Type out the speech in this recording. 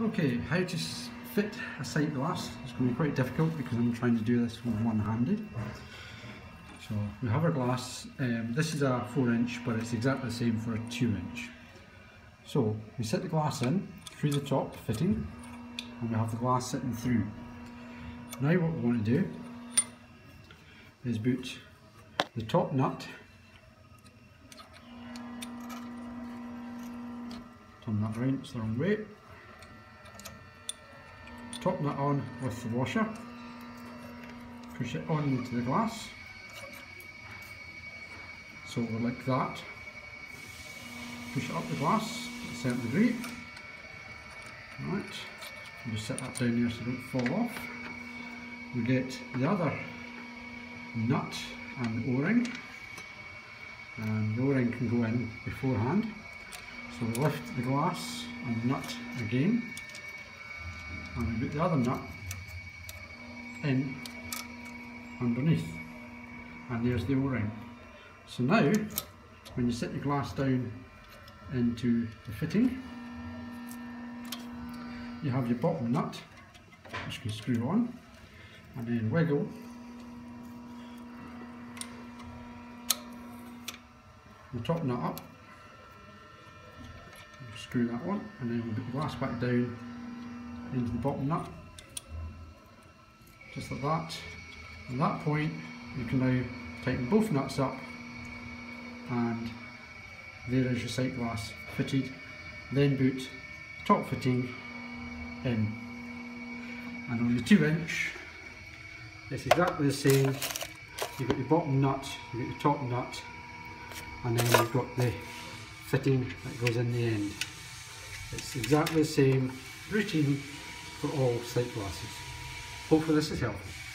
Okay, how to fit a sight glass. It's going to be quite difficult because I'm trying to do this with one-handed. So we have our glass, um, this is a 4 inch but it's exactly the same for a 2 inch. So we set the glass in through the top fitting and we have the glass sitting through. Now what we want to do is boot the top nut turn that round, it's the wrong way top nut on with the washer, push it on into the glass, so like that, push it up the glass to the certain degree, right, and just set that down there so it don't fall off, we get the other nut and o-ring, and the o-ring can go in beforehand, so we lift the glass and nut again, and we put the other nut in underneath and there's the o-ring. So now when you set your glass down into the fitting you have your bottom nut which you can screw on and then wiggle the top nut up screw that one and then we'll put the glass back down into the bottom nut, just like that. At that point, you can now tighten both nuts up and there is your sight glass fitted. Then boot top fitting in. And on the 2 inch, it's exactly the same. You've got your bottom nut, you've got your top nut, and then you've got the fitting that goes in the end. It's exactly the same routine for all sight glasses. Hopefully this is helpful.